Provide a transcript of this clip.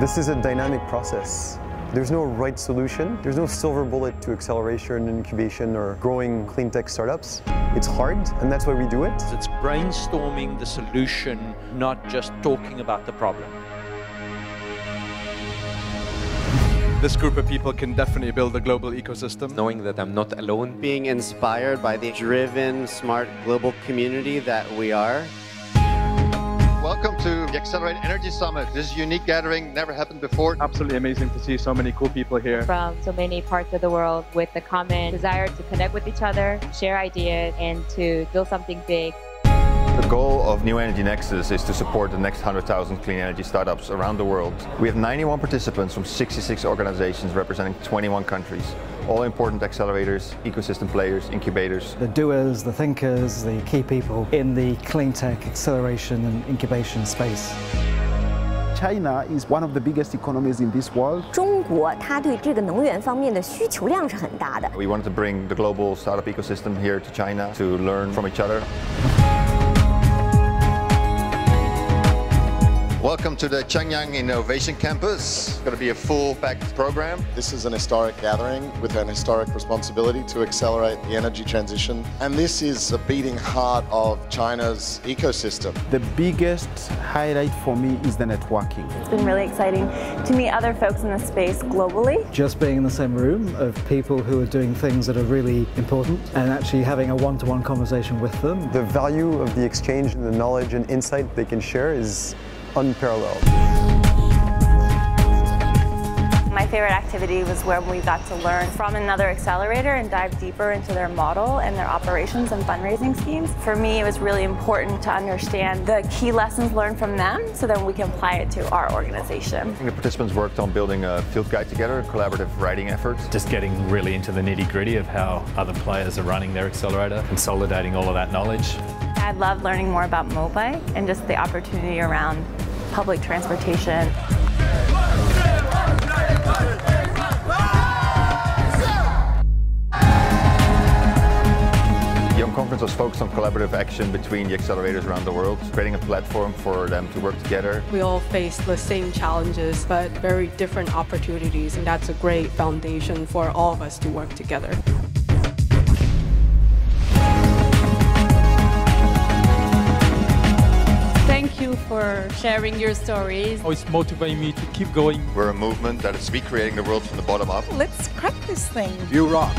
This is a dynamic process. There's no right solution. There's no silver bullet to acceleration, and incubation, or growing clean tech startups. It's hard, and that's why we do it. It's brainstorming the solution, not just talking about the problem. This group of people can definitely build a global ecosystem. Knowing that I'm not alone. Being inspired by the driven, smart global community that we are. Welcome to the Accelerate Energy Summit. This is a unique gathering, never happened before. Absolutely amazing to see so many cool people here. From so many parts of the world with the common desire to connect with each other, share ideas, and to build something big. The goal of New Energy Nexus is to support the next 100,000 clean energy startups around the world. We have 91 participants from 66 organizations representing 21 countries. All important accelerators, ecosystem players, incubators. The doers, the thinkers, the key people in the clean tech acceleration and incubation space. China is one of the biggest economies in this world. 中国它对这个能源方面的需求量是很大的。 We wanted to bring the global startup ecosystem here to China to learn from each other. Welcome to the Changyang Innovation Campus. It's going to be a full-packed program. This is an historic gathering with an historic responsibility to accelerate the energy transition. And this is the beating heart of China's ecosystem. The biggest highlight for me is the networking. It's been really exciting to meet other folks in the space globally. Just being in the same room of people who are doing things that are really important and actually having a one-to-one conversation with them. The value of the exchange and the knowledge and insight they can share is unparalleled. My favorite activity was when we got to learn from another accelerator and dive deeper into their model and their operations and fundraising schemes. For me, it was really important to understand the key lessons learned from them so that we can apply it to our organization. The participants worked on building a field guide together, a collaborative writing effort. Just getting really into the nitty gritty of how other players are running their accelerator, consolidating all of that knowledge. I love learning more about mobile and just the opportunity around public transportation. Young Conference was focused on collaborative action between the accelerators around the world, creating a platform for them to work together. We all face the same challenges, but very different opportunities, and that's a great foundation for all of us to work together. Sharing your stories. Oh, it's motivating me to keep going. We're a movement that is recreating the world from the bottom up. Let's crack this thing. You rock.